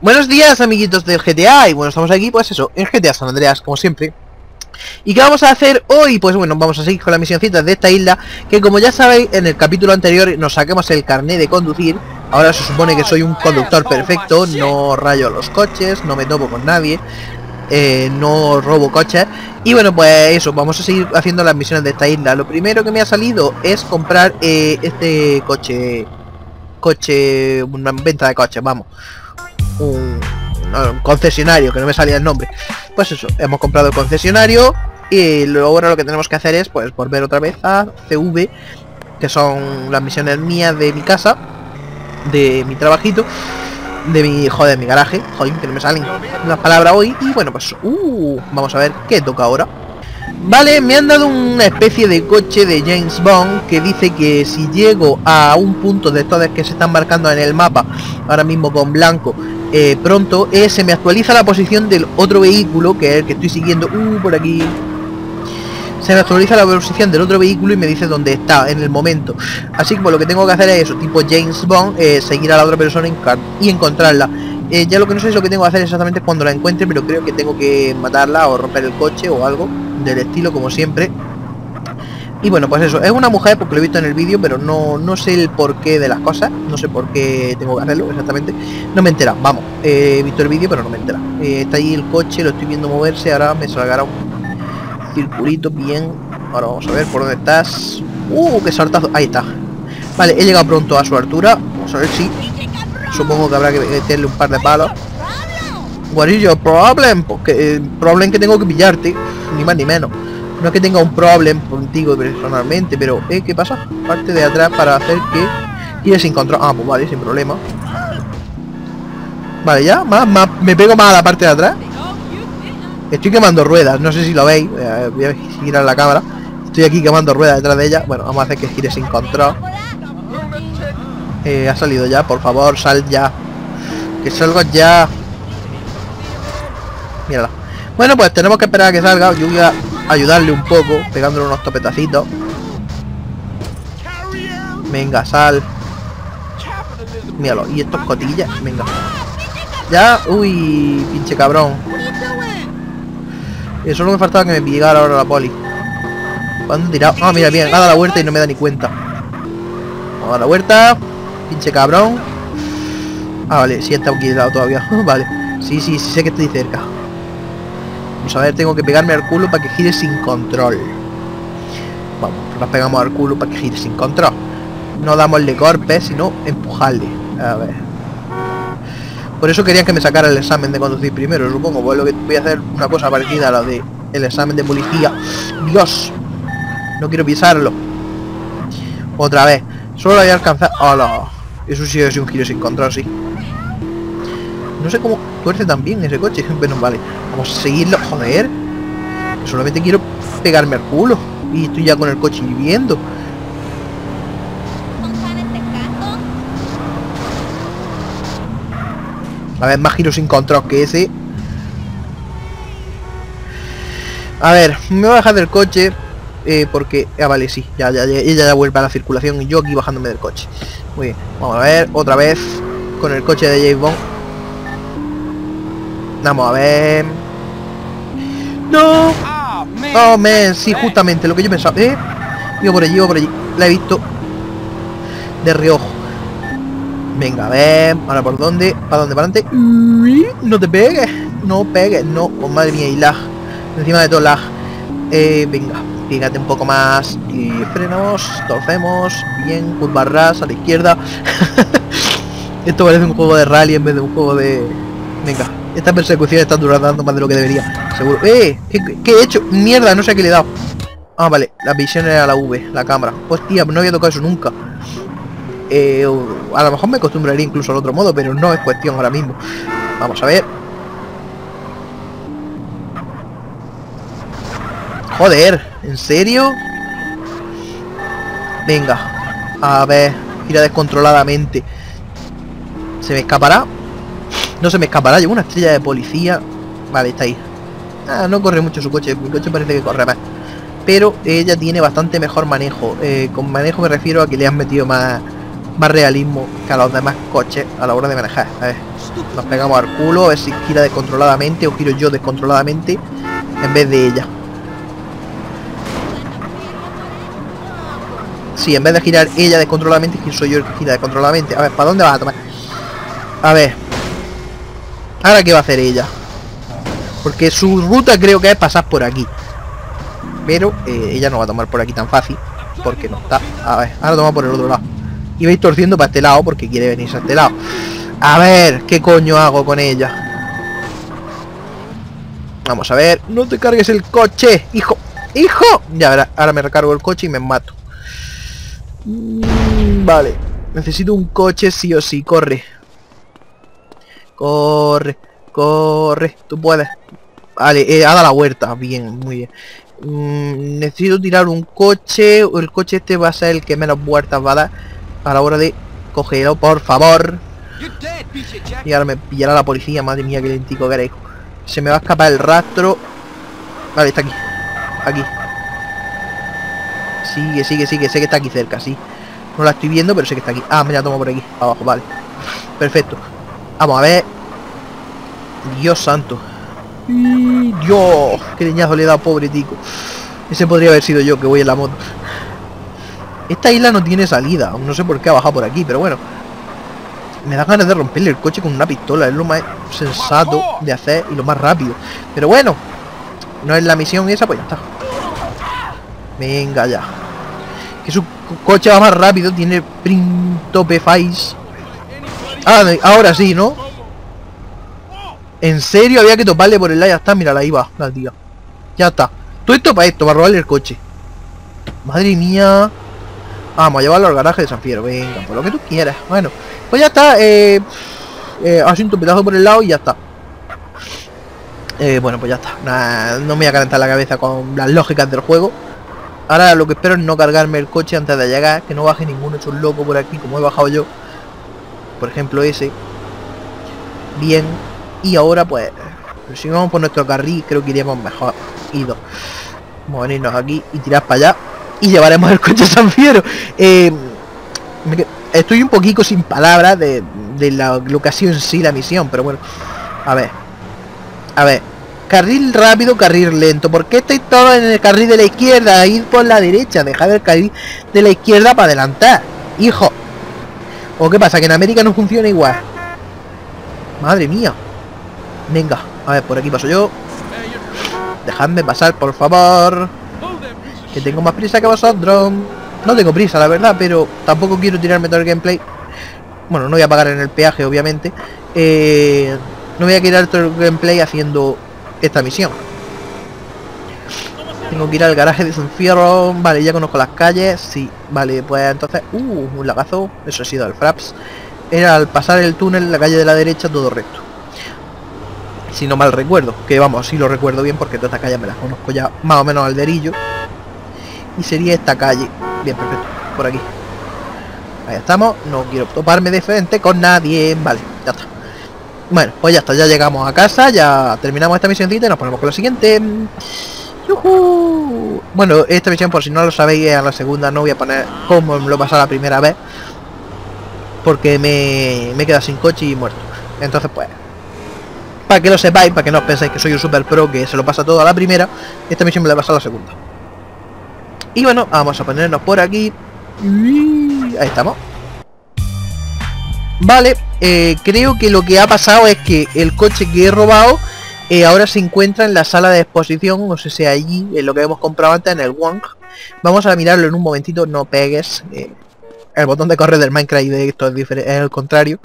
Buenos días amiguitos del GTA y bueno, estamos aquí pues eso, en GTA San Andreas como siempre. ¿Y qué vamos a hacer hoy? Pues bueno, vamos a seguir con la misioncita de esta isla Que como ya sabéis, en el capítulo anterior nos saquemos el carnet de conducir. Ahora se supone que soy un conductor perfecto No rayo los coches, no me topo con nadie eh, No robo coches. Y bueno, pues eso, vamos a seguir haciendo las misiones de esta isla. Lo primero que me ha salido es comprar eh, este coche Coche, una venta de coches, vamos. Un, concesionario, que no me salía el nombre. Pues eso, hemos comprado el concesionario y luego ahora lo que tenemos que hacer es pues volver otra vez a CV, que son las misiones mías de mi casa, de mi trabajito, de mi, joder, mi garaje, joder, que no me salen las palabras hoy. Y bueno, pues, uh, vamos a ver qué toca ahora. Vale, me han dado una especie de coche de James Bond que dice que si llego a un punto de todas que se están marcando en el mapa, ahora mismo con blanco, eh, pronto eh, se me actualiza la posición del otro vehículo, que es el que estoy siguiendo, uh, por aquí. Se actualiza la posición del otro vehículo y me dice dónde está en el momento. Así que pues, lo que tengo que hacer es eso, tipo James Bond, eh, seguir a la otra persona y encontrarla. ya lo que no sé es lo que tengo que hacer exactamente cuando la encuentre, pero creo que tengo que matarla o romper el coche o algo del estilo como siempre. Y bueno, pues eso, es una mujer porque lo he visto en el vídeo, pero no, no sé el porqué de las cosas, no sé por qué tengo que hacerlo exactamente. No me entera, vamos, he visto el vídeo pero no me entera. Eh, está ahí el coche, lo estoy viendo moverse, ahora me salgará un circulito bien. Ahora vamos a ver por dónde estás. Uh, qué saltazo, ahí está. Vale, he llegado pronto a su altura, vamos a ver si... Supongo que habrá que meterle un par de palos. Your problem? Porque el problema que tengo que pillarte, ni más ni menos. No es que tenga un problema contigo personalmente, pero ¿eh? ¿qué pasa? Parte de atrás para hacer que gire sin control. Ah, pues vale, sin problema. Vale, ya, más, más, me pego más a la parte de atrás. Estoy quemando ruedas, no sé si lo veis. Eh, voy a girar la cámara. Estoy aquí quemando ruedas detrás de ella. Bueno, vamos a hacer que gire sin control. Eh, ha salido ya, por favor, sal ya. Que salga ya. Mírala. Bueno, pues tenemos que esperar a que salga. Yo voy a ayudarle un poco, pegándole unos topetacitos. Venga, sal. Míralo, y estos cotillas, venga. Ya, uy, pinche cabrón. Y solo me faltaba que me pillara ahora la poli. ¿Cuándo tirado? Ah, mira, bien, ha dado la vuelta y no me da ni cuenta. Vamos a dar la vuelta. Pinche cabrón. Ah, vale, sí está aquí lado todavía. vale. Sí, sí, sí sé que estoy cerca. Vamos a ver, tengo que pegarme al culo para que gire sin control. Vamos, nos pegamos al culo para que gire sin control. No damos el golpe, sino empujarle. A ver. Por eso querían que me sacara el examen de conducir primero, supongo. Pues lo que voy a hacer una cosa parecida a la de examen de policía. Dios, no quiero pisarlo. Otra vez. Solo había alcanzado. ¡Hola! Eso sí es un giro sin control, sí. No sé cómo tuerce también ese coche. Bueno, vale. Vamos a seguirlo. Joder. Solamente quiero pegarme al culo. Y estoy ya con el coche A ver, más giros sin control que ese. A ver, me voy a bajar del coche. Eh, porque... Ah, vale, sí. Ya, ya, ya, ella ya vuelve a la circulación y yo aquí bajándome del coche. Muy bien. Vamos a ver, otra vez. Con el coche de James Bond. Vamos a ver. ¡No! Oh, man, sí, justamente lo que yo pensaba. ¿Eh? Iba por allí, iba por allí. La he visto. De reojo. Venga, a ver. Ahora por dónde. ¿Para dónde? ¿Para adelante? No te pegues. No pegues. No. Oh, madre mía. Y lag. Encima de todo lag. Eh, venga. Fíjate un poco más. Y frenamos. Torcemos. Bien. Curva ras a la izquierda. Esto parece un juego de rally en vez de un juego de... Venga. Esta persecución está durando más de lo que debería. Seguro. ¡Eh! ¿Qué, he hecho? Mierda, no sé a qué le he dado. Ah, vale. La visión era la V, la cámara. Hostia, no había tocado eso nunca. Eh, a lo mejor me acostumbraría incluso al otro modo, pero no es cuestión ahora mismo. Vamos a ver. Joder, ¿en serio? Venga. A ver, gira descontroladamente. ¿Se me escapará? No se me escapará, llevo una estrella de policía. Vale, está ahí. Ah, no corre mucho su coche, mi coche parece que corre más. Pero ella tiene bastante mejor manejo. Eh, con manejo me refiero a que le han metido más, más realismo que a los demás coches a la hora de manejar. A ver, nos pegamos al culo, a ver si gira descontroladamente o giro yo descontroladamente en vez de ella. Sí, en vez de girar ella descontroladamente, soy yo el que gira descontroladamente. A ver, ¿para dónde va a tomar? A ver. Ahora qué va a hacer ella. Porque su ruta creo que es pasar por aquí. Pero eh, ella no va a tomar por aquí tan fácil. Porque no está. A ver, ahora toma por el otro lado. Y vais torciendo para este lado porque quiere venirse a este lado. A ver, ¿qué coño hago con ella? Vamos a ver. No te cargues el coche, hijo. ¡Hijo! Ya verá, ahora me recargo el coche y me mato. Mm, vale. Necesito un coche sí o sí. Corre. Corre. Corre. Tú puedes. Vale, eh, haga la huerta. Bien, muy bien. Mm, necesito tirar un coche. El coche este va a ser el que menos vueltas va a dar. A la hora de cogerlo, por favor. Y ahora me pillará la policía. Madre mía, qué lentico que Se me va a escapar el rastro. Vale, está aquí. Aquí. Sigue, sigue, sigue. Sé que está aquí cerca, sí. No la estoy viendo, pero sé que está aquí. Ah, me la tomo por aquí. Abajo, vale. Perfecto. Vamos a ver. Dios santo. Dios. Qué leñazo le he dado, pobre tico. Ese podría haber sido yo que voy en la moto. Esta isla no tiene salida. No sé por qué ha bajado por aquí, pero bueno. Me da ganas de romperle el coche con una pistola. Es lo más sensato de hacer y lo más rápido. Pero bueno. No es la misión esa, pues ya está. Venga ya. Que su coche va más rápido, tiene print face. Ah, ahora sí, ¿no? En serio, había que toparle por el lado. Ya está, mira, ahí va, la tía. Ya está. Todo esto para esto, para robarle el coche. Madre mía. Vamos a llevarlo al garaje de San Fiero. Venga, por lo que tú quieras. Bueno, pues ya está. Eh, eh, un pedazo por el lado y ya está. Eh, bueno, pues ya está. no me voy a calentar la cabeza con las lógicas del juego. Ahora lo que espero es no cargarme el coche antes de llegar, que no baje ninguno hecho loco por aquí como he bajado yo. Por ejemplo ese. Bien. Y ahora pues, si vamos por nuestro carril, creo que iríamos mejor ido. Vamos a venirnos aquí y tirar para allá. Y llevaremos el coche San Fiero. Eh, estoy un poquito sin palabras de, de la locación sí, la misión, pero bueno. A ver. A ver. Carril rápido, carril lento. ¿Por qué estáis todos en el carril de la izquierda? Ir por la derecha. Dejad el carril de la izquierda para adelantar. Hijo. ¿O qué pasa? ¿Que en América no funciona igual? Madre mía. Venga. A ver, por aquí paso yo. Dejadme pasar, por favor. Que tengo más prisa que vosotros. No tengo prisa, la verdad, pero tampoco quiero tirarme todo el gameplay. Bueno, no voy a pagar en el peaje, obviamente. Eh, no voy a tirar todo el gameplay haciendo esta misión. Tengo que ir al garaje de San Fierro. Vale, ya conozco las calles. Sí, vale, pues entonces... Uh, un lagazo. Eso ha sido el Fraps. Era al pasar el túnel, la calle de la derecha, todo recto. Si no mal recuerdo. Que vamos, si lo recuerdo bien porque todas estas calles me las conozco ya más o menos al derillo. Y sería esta calle. Bien, perfecto. Por aquí. Ahí estamos. No quiero toparme de frente con nadie. Vale, ya está. Bueno, pues ya está, ya llegamos a casa, ya terminamos esta misioncita y nos ponemos con la siguiente. Bueno, esta misión, por si no lo sabéis, es a la segunda, no voy a poner como lo pasado la primera vez. Porque me, me he quedado sin coche y muerto. Entonces, pues, para que lo sepáis, para que no os penséis que soy un super pro que se lo pasa todo a la primera, esta misión me la he pasado a la segunda. Y bueno, vamos a ponernos por aquí. Ahí estamos. Vale, eh, creo que lo que ha pasado es que el coche que he robado eh, ahora se encuentra en la sala de exposición, no sé si allí, en lo que hemos comprado antes en el Wong. Vamos a mirarlo en un momentito, no pegues. Eh, el botón de correr del Minecraft de esto es, es el contrario.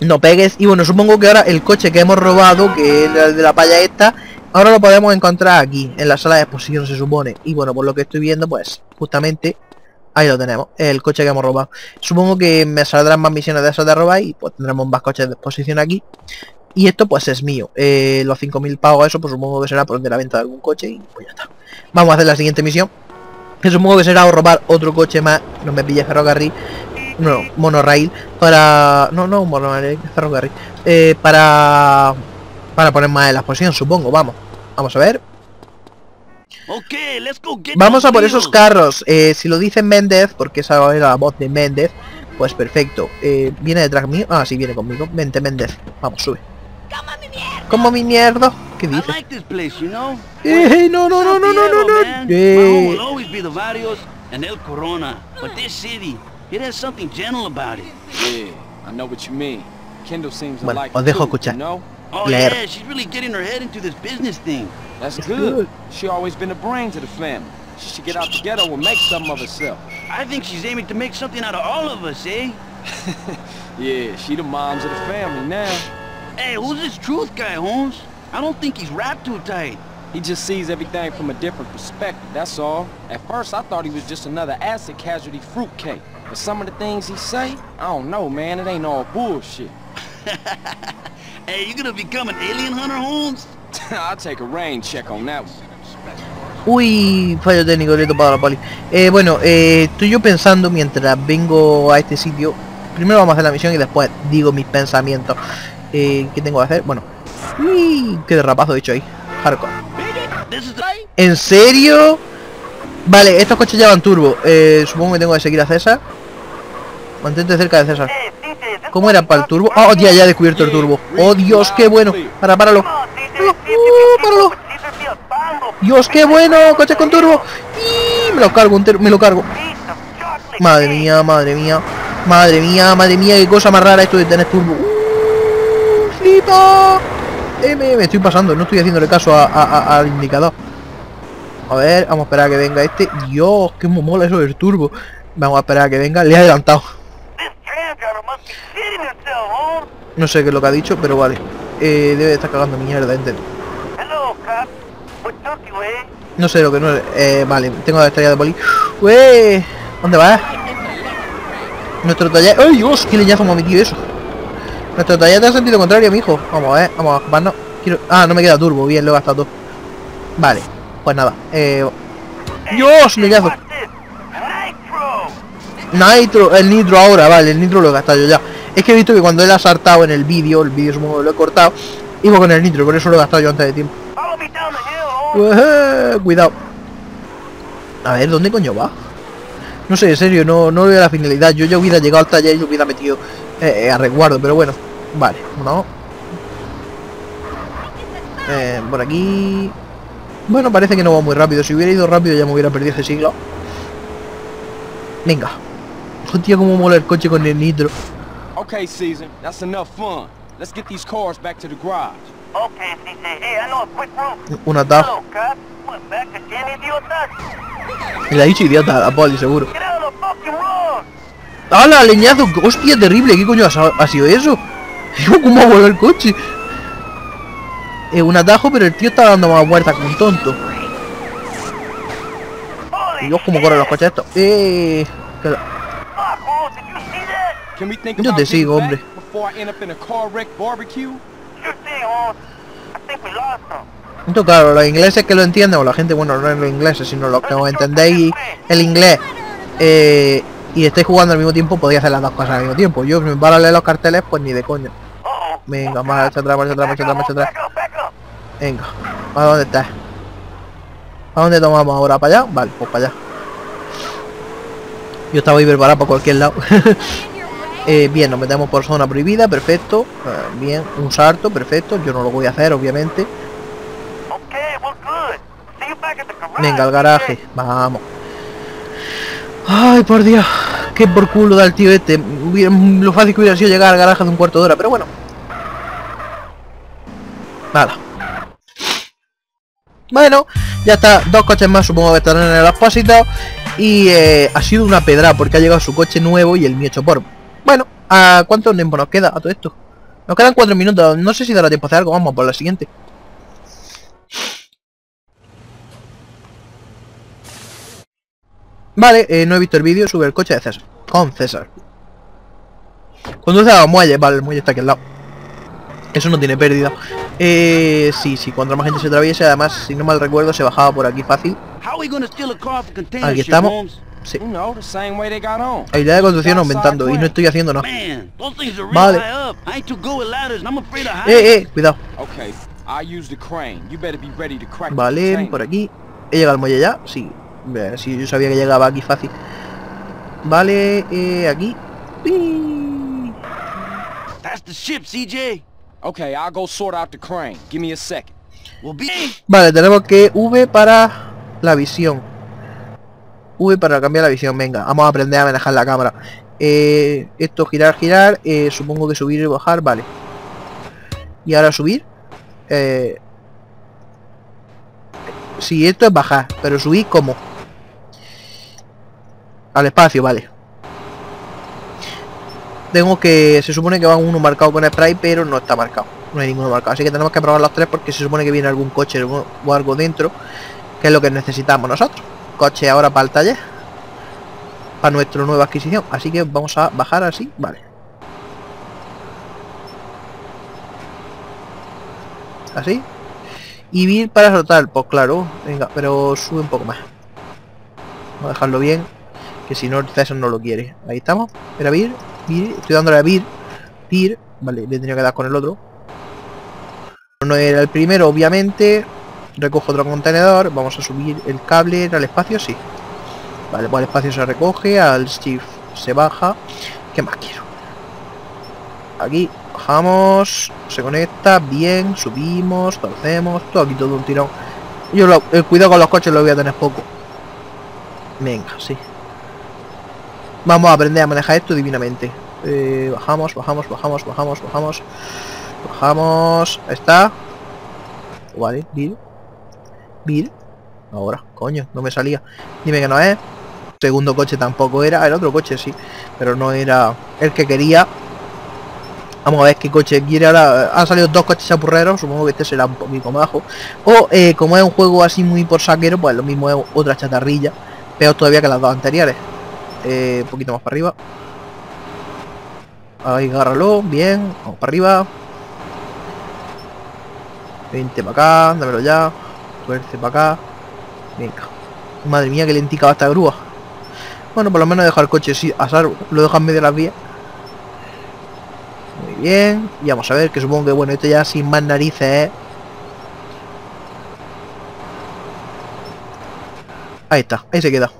No pegues. Y bueno, supongo que ahora el coche que hemos robado, que es el de la palla esta, ahora lo podemos encontrar aquí, en la sala de exposición se supone. Y bueno, por lo que estoy viendo, pues justamente Ahí lo tenemos, el coche que hemos robado. Supongo que me saldrán más misiones de esos de robar y pues tendremos más coches de exposición aquí. Y esto pues es mío. Eh, los 5.000 pagos eso pues supongo que será por de la venta de algún coche y pues ya está. Vamos a hacer la siguiente misión. Que supongo que será robar otro coche más. No me pille ferrocarril. No, monorail. Para... No, no, monorail, ferrocarril. Eh, para... Para poner más en la exposición, supongo, vamos. Vamos a ver. Okay, let's go get Vamos a por esos carros. Eh, si lo dice Méndez, porque esa era la voz de Méndez, pues perfecto. Eh, ¿Viene detrás mío? Ah, sí, viene conmigo. Vente, Méndez. Vamos, sube. Como mi mierda. ¿Qué dices? like this place, you know. Eh, no, no, no, no, no, no, no. Eh, will always be the Barrios and El Corona. But this city, it has something gentle about it. Yeah, I know what you mean. Kendall seems to Bueno, like os dejo escuchar. You know? Oh Leer. yeah, she's really getting her head into this business thing. That's good. good. She always been the brains of the family. She should get out the ghetto and make something of herself. I think she's aiming to make something out of all of us, eh? Yeah, she the moms of the family now. Hey, who's this truth guy, Holmes? I don't think he's wrapped too tight. He just sees everything from a different perspective, that's all. At first, I thought he was just another acid casualty fruitcake. But some of the things he say, I don't know, man. It ain't all bullshit. Hey, you gonna become an alien hunter, Holmes? I'll take a rain check on that one. Uy, fallo técnico, le he topado a la poli. Eh, bueno, eh, estoy yo pensando mientras vengo a este sitio. Primero vamos a hacer la misión y después digo mis pensamientos. Eh, ¿Qué tengo que hacer? Bueno. Uy, qué derrapazo he hecho ahí. Hardcore. ¿En serio? Vale, estos coches llevan turbo. Eh, supongo que tengo que seguir a César. Mantente cerca de César. ¿Cómo era para el turbo? Oh, ya, ya he descubierto el turbo. Oh, Dios, qué bueno. Para, páralo. Uh, páralo. Dios, qué bueno. Coche con turbo. Y me lo cargo, entero, me lo cargo. Madre mía, madre mía. Madre mía, madre mía, qué cosa más rara esto de tener turbo. Uh, flipa. Eh, me, me estoy pasando, no estoy haciéndole caso a- a- a- al indicador. A ver, vamos a esperar a que venga este. Dios, qué mola eso del turbo. Vamos a esperar a que venga. Le he adelantado. No sé qué es lo que ha dicho, pero vale. Eh, debe de estar cagando mierda, entiendo. No sé lo que no es. Eh, vale, tengo la estrella de poli. ¡Ué! ¿Dónde vas? Nuestro taller. ¡Ay, Dios! ¿Qué leñazo me ha metido eso? Nuestro taller está en sentido contrario, mijo. Vamos a ver, vamos a ocuparnos. Quiero... Ah, no me queda turbo, bien, lo he gastado todo. Vale, pues nada. Eh... ¡Dios! Leñazo. Nitro, el nitro ahora, vale, el nitro lo he gastado yo ya. Es que he visto que cuando él ha saltado en el vídeo, el vídeo supongo que lo he cortado, iba con el nitro, por eso lo he gastado yo antes de tiempo. Ueje, Cuidado. A ver, ¿dónde coño va? No sé, en serio, no, no veo la finalidad. Yo ya hubiera llegado al taller y lo hubiera metido eh, a resguardo, pero bueno. Vale, no. Eh, por aquí... Bueno, parece que no va muy rápido. Si hubiera ido rápido ya me hubiera perdido ese siglo. Venga. Hostia, cómo mola el coche con el nitro. Okay, Caesar, that's enough fun. Let's get these cars back to the garage. Okay, CJ. Hey, I know a quick route. Un atajo. Le ha dicho idiota a la poli, seguro. ¡Hala, leñazo! ¡Hostia, terrible! ¿Qué coño ha, ha sido eso? ¿Cómo ha volado el coche? Es un atajo, pero el tío está dando más vueltas que un tonto. Dios, cómo corren los coches estos. Eh... Yo te sigo, hombre. before I end up in a car wreck barbecue? Sure thing, Holmes. I think we lost him. Esto, claro, los ingleses que lo entienden, o la gente, bueno, no es los ingleses, sino los que no entendéis el inglés, eh, y estáis jugando al mismo tiempo, podéis hacer las dos cosas al mismo tiempo. Yo, si me paro a leer los carteles, pues ni de coño. Venga, marcha atrás, marcha atrás, marcha atrás, marcha atrás. Venga, ¿a dónde estás? ¿A dónde tomamos ahora? ¿Para allá? Vale, pues para allá. Yo estaba ahí preparado para cualquier lado. Eh, bien, nos metemos por zona prohibida, perfecto. Eh, bien, un salto, perfecto. Yo no lo voy a hacer, obviamente. Venga, al garaje, vamos. Ay, por Dios. Qué por culo da el tío este. Lo fácil que hubiera sido llegar al garaje de un cuarto de hora, pero bueno. Nada. Bueno, ya está. Dos coches más supongo que estarán en el expósito. Y eh, ha sido una pedra porque ha llegado su coche nuevo y el mío hecho por. Bueno, ¿a cuánto tiempo nos queda a todo esto? Nos quedan cuatro minutos. No sé si dará tiempo a hacer algo. Vamos por la siguiente. Vale, eh, no he visto el vídeo, sube el coche de César. Con César. Conduce a los muelles, vale, el muelle está aquí al lado. Eso no tiene pérdida. Eh, sí, sí, cuanto más gente se atraviese, además, si no mal recuerdo, se bajaba por aquí fácil. Aquí estamos. Sí. You know, the same way they got on. Habilidad de conducción aumentando y no estoy haciendo nada. Man, those things are real Vale. high up. I ain't too good with ladders and I'm afraid of Eh, heights. eh, cuidado. Okay, I'll use the crane. You better be ready to crack the Vale, por aquí. ¿He llegado al muelle ya? Sí. Eh, sí, yo sabía que llegaba aquí fácil. Vale, eh, aquí. ¡Pi! That's the ship, CJ. Okay, I'll go sort out the crane. Give me a second. We'll be... Vale, tenemos que V para la visión. V para cambiar la visión, venga, vamos a aprender a manejar la cámara. Eh, esto girar, girar, eh, supongo que subir y bajar, vale. Y ahora subir. Eh, sí, esto es bajar, pero subir ¿cómo? Al espacio, vale. Tengo que... Se supone que va uno marcado con spray, pero no está marcado. No hay ninguno marcado. Así que tenemos que probar los tres porque se supone que viene algún coche o algo dentro. Que es lo que necesitamos nosotros. Coche ahora para el taller. Para nuestra nueva adquisición. Así que vamos a bajar así. Vale. Así. Y vir para soltar. Pues claro. Venga, pero sube un poco más. Vamos a dejarlo bien. Que si no César no lo quiere. Ahí estamos. Era vir. Vir. Estoy dándole a vir. Vir. Vale, le tenía que dar con el otro. No era el primero, obviamente. Recojo otro contenedor. Vamos a subir el cable al espacio, sí. Vale, pues al espacio se recoge, al shift se baja. ¿Qué más quiero? Aquí bajamos, se conecta, bien, subimos, torcemos, todo aquí todo un tirón. Yo lo, el cuidado con los coches lo voy a tener poco. Venga, sí. Vamos a aprender a manejar esto divinamente. Eh, bajamos, bajamos, bajamos, bajamos, bajamos. Bajamos. Está. Vale, Bill. Bill. Ahora, coño, no me salía. Dime que no es. Segundo coche tampoco era. El otro coche sí. Pero no era el que quería. Vamos a ver qué coche quiere ahora. Han salido dos coches chapurreros. Supongo que este será un poquito bajo. O eh, como es un juego así muy por saquero, pues lo mismo es otra chatarrilla. Peor todavía que las dos anteriores. Eh, un poquito más para arriba. Ahí agárralo, bien, vamos para arriba. 20 para acá, dámelo ya. Tuerce para acá. Venga. Madre mía, que lentica va esta grúa. Bueno, por lo menos dejar el coche sí, a salvo. Lo dejan medio de las vías. Muy bien. Y vamos a ver, que supongo que bueno, esto ya sin más narices ¿eh? Ahí está, ahí se queda.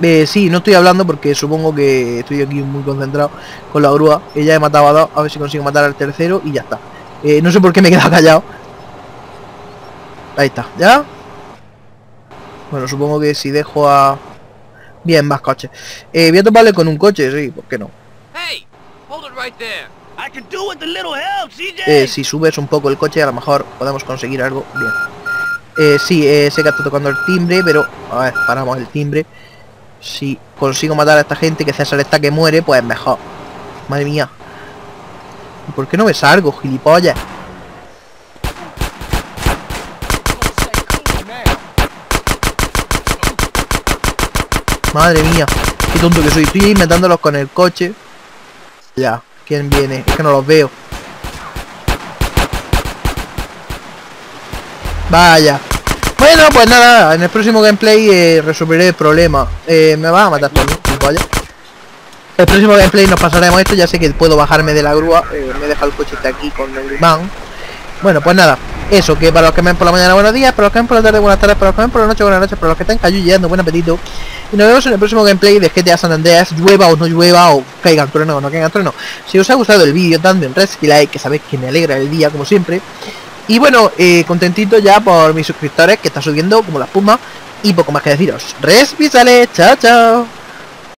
Eh, sí, no estoy hablando porque supongo que estoy aquí muy concentrado con la grúa. Ella he matado a dos, a ver si consigo matar al tercero y ya está. Eh, no sé por qué me he quedado callado. Ahí está, ¿ya? Bueno, supongo que si dejo a... Bien, más coches. Eh, voy a toparle con un coche, sí, ¿por qué no? Hey, hold it right there. I could do with a little help, CJ. Eh, si subes un poco el coche a lo mejor podemos conseguir algo. Bien. Eh, sí, eh, sé que está tocando el timbre, pero... A ver, paramos el timbre. Si consigo matar a esta gente que César está que muere, pues mejor. Madre mía. ¿Y por qué no ves algo, gilipollas? Madre mía. Qué tonto que soy. Estoy ahí con el coche. Ya. ¿Quién viene? Es que no los veo. Vaya. Bueno, pues nada, en el próximo gameplay eh, resolveré el problema. Eh, me va a matar todo, vaya. El próximo gameplay nos pasaremos esto, ya sé que puedo bajarme de la grúa, eh, me deja el coche aquí con el imán. Bueno, pues nada, eso, que para los que ven por la mañana buenos días, para los que ven por la tarde buenas tardes, para los que ven por la noche buenas noches, para los que están cayendo buen apetito. Y nos vemos en el próximo gameplay de GTA San Andreas, llueva o no llueva, o caigan trueno o no caigan trueno. Si os ha gustado el vídeo, dadme un red y like, que sabéis que me alegra el día, como siempre. Y bueno, eh, contentito ya por mis suscriptores que está subiendo como la espuma. Y poco más que deciros. Res, visale, chao, chao.